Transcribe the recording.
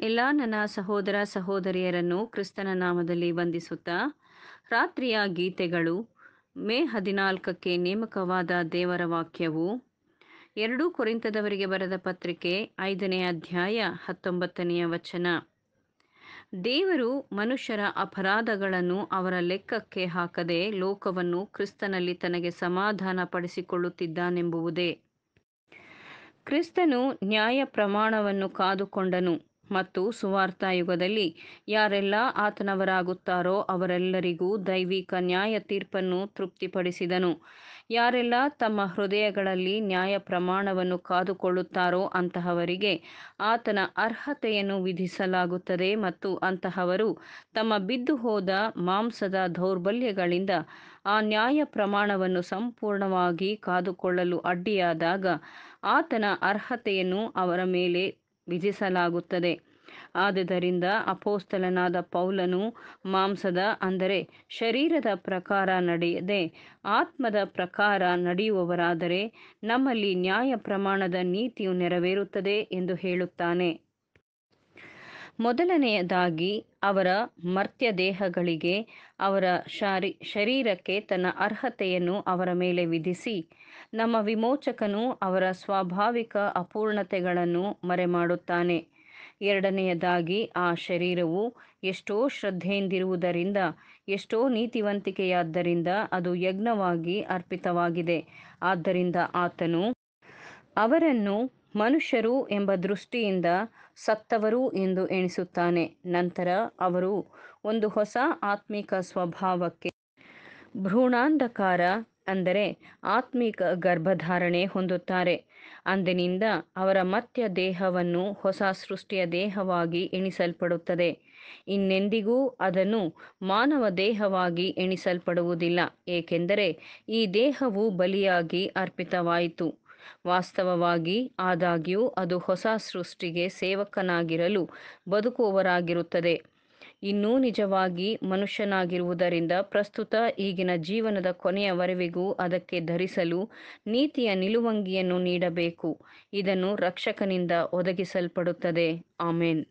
ಎಲ್ಲ ನನ್ನ ಸಹೋದರ ಸಹೋದರಿಯರನ್ನು ಕ್ರಿಸ್ತನ ನಾಮದಲ್ಲಿ ವಂದಿಸುತ್ತಾ, ರಾತ್ರಿಯ ಗೀತೆಗಳು ಮೇ ಹದಿನಾಲ್ಕಕ್ಕೆ ನೇಮಕವಾದ ದೇವರ ವಾಕ್ಯವು ಎರಡೂ ಕೊರಿಂತದವರಿಗೆ ಬರೆದ ಪತ್ರಿಕೆ ಐದನೇ ಅಧ್ಯಾಯ ಹತ್ತೊಂಬತ್ತನೆಯ ವಚನ. ದೇವರು ಮನುಷ್ಯರ ಅಪರಾಧಗಳನ್ನು ಅವರ ಲೆಕ್ಕಕ್ಕೆ ಹಾಕದೆ ಲೋಕವನ್ನು ಕ್ರಿಸ್ತನಲ್ಲಿ ತನಗೆ ಸಮಾಧಾನ ಪಡಿಸಿಕೊಳ್ಳುತ್ತಿದ್ದಾನೆಂಬುವುದೇ ಕ್ರಿಸ್ತನು ನ್ಯಾಯ ಪ್ರಮಾಣವನ್ನು ಕಾದುಕೊಂಡನು. ಮತ್ತು ಸುವಾರ್ಥ ಯುಗದಲ್ಲಿ ಯಾರೆಲ್ಲ ಆತನವರಾಗುತ್ತಾರೋ ಅವರೆಲ್ಲರಿಗೂ ದೈವಿಕ ನ್ಯಾಯ ತೀರ್ಪನ್ನು ತೃಪ್ತಿಪಡಿಸಿದನು. ಯಾರೆಲ್ಲ ತಮ್ಮ ಹೃದಯಗಳಲ್ಲಿ ನ್ಯಾಯ ಪ್ರಮಾಣವನ್ನು ಕಾದುಕೊಳ್ಳುತ್ತಾರೋ ಅಂತಹವರಿಗೆ ಆತನ ಅರ್ಹತೆಯನ್ನು ವಿಧಿಸಲಾಗುತ್ತದೆ ಮತ್ತು ಅಂತಹವರು ತಮ್ಮ ಬಿದ್ದು ಹೋದ ಮಾಂಸದ ದೌರ್ಬಲ್ಯಗಳಿಂದ ಆ ನ್ಯಾಯ ಪ್ರಮಾಣವನ್ನು ಸಂಪೂರ್ಣವಾಗಿ ಕಾದುಕೊಳ್ಳಲು ಅಡ್ಡಿಯಾದಾಗ ಆತನ ಅರ್ಹತೆಯನ್ನು ಅವರ ಮೇಲೆ ವಿಧಿಸಲಾಗುತ್ತದೆ. ಆದುದರಿಂದ ಅಪೋಸ್ತಲನಾದ ಪೌಲನು ಮಾಂಸದ, ಅಂದರೆ ಶರೀರದ ಪ್ರಕಾರ ನಡೆಯದೆ, ಆತ್ಮದ ಪ್ರಕಾರ ನಡೆಯುವವರಾದರೆ ನಮ್ಮಲ್ಲಿ ನ್ಯಾಯ ಪ್ರಮಾಣದ ನೀತಿಯು ನೆರವೇರುತ್ತದೆ ಎಂದು ಹೇಳುತ್ತಾನೆ. ಮೊದಲನೆಯದಾಗಿ, ಅವರ ಮರ್ತ್ಯ ದೇಹಗಳಿಗೆ ಅವರ ಶಾರಿ, ಶರೀರಕ್ಕೆ ತನ್ನ ಅರ್ಹತೆಯನ್ನು ಅವರ ಮೇಲೆ ವಿಧಿಸಿ, ನಮ್ಮ ವಿಮೋಚಕನು ಅವರ ಸ್ವಾಭಾವಿಕ ಅಪೂರ್ಣತೆಗಳನ್ನು ಮರೆಮಾಡುತ್ತಾನೆ. ಎರಡನೆಯದಾಗಿ, ಆ ಶರೀರವು ಎಷ್ಟೋ ಶ್ರದ್ಧೆಯಿಂದಿರುವುದರಿಂದ, ಎಷ್ಟೋ ನೀತಿವಂತಿಕೆಯಾದ್ದರಿಂದ ಅದು ಯಜ್ಞವಾಗಿ ಅರ್ಪಿತವಾಗಿದೆ. ಆದ್ದರಿಂದ ಆತನು ಅವರನ್ನು ಮನುಷ್ಯರು ಎಂಬ ದೃಷ್ಟಿಯಿಂದ ಸತ್ತವರು ಎಂದು ಎಣಿಸುತ್ತಾನೆ. ನಂತರ ಅವರು ಒಂದು ಹೊಸ ಆತ್ಮಿಕ ಸ್ವಭಾವಕ್ಕೆ ಭ್ರೂಣಾಂಧಕಾರ ಅಂದರೆ ಆತ್ಮಿಕ ಗರ್ಭಧಾರಣೆ ಹೊಂದುತ್ತಾರೆ. ಅಂದಿನಿಂದ ಅವರ ಮತ್ಯ ದೇಹವನ್ನು ಹೊಸ ಸೃಷ್ಟಿಯ ದೇಹವಾಗಿ ಎಣಿಸಲ್ಪಡುತ್ತದೆ. ಇನ್ನೆಂದಿಗೂ ಅದನ್ನು ಮಾನವ ದೇಹವಾಗಿ ಎಣಿಸಲ್ಪಡುವುದಿಲ್ಲ, ಏಕೆಂದರೆ ಈ ದೇಹವು ಬಲಿಯಾಗಿ ಅರ್ಪಿತವಾಯಿತು. ವಾಸ್ತವವಾಗಿ ಆದಾಗ್ಯೂ ಅದು ಹೊಸ ಸೃಷ್ಟಿಗೆ ಸೇವಕನಾಗಿರಲು ಬದುಕುವವರಾಗಿರುತ್ತದೆ. ಇನ್ನೂ ನಿಜವಾಗಿ ಮನುಷ್ಯನಾಗಿರುವುದರಿಂದ ಪ್ರಸ್ತುತ ಈಗಿನ ಜೀವನದ ಕೊನೆಯವರೆವಿಗೂ ಅದಕ್ಕೆ ಧರಿಸಲು ನೀತಿಯ ನಿಲುವಂಗಿಯನ್ನು ನೀಡಬೇಕು. ಇದನ್ನು ರಕ್ಷಕನಿಂದ ಒದಗಿಸಲ್ಪಡುತ್ತದೆ. ಆಮೇನ್.